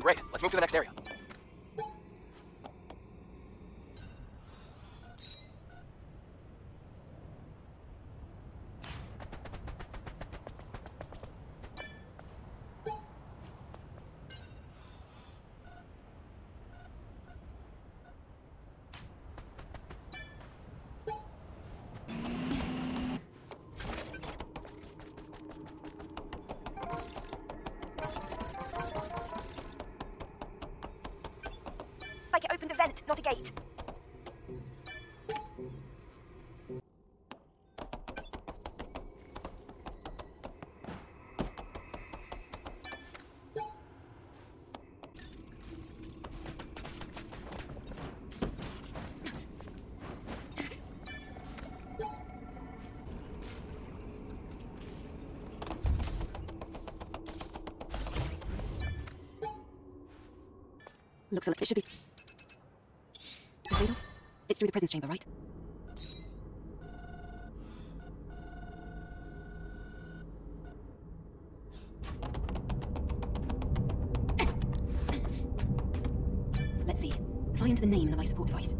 Great, let's move to the next area. Like it opened a vent, not a gate. Looks like it should be. Cradle? It's through the prison's chamber, right? Let's see. If I enter the name in the life support device,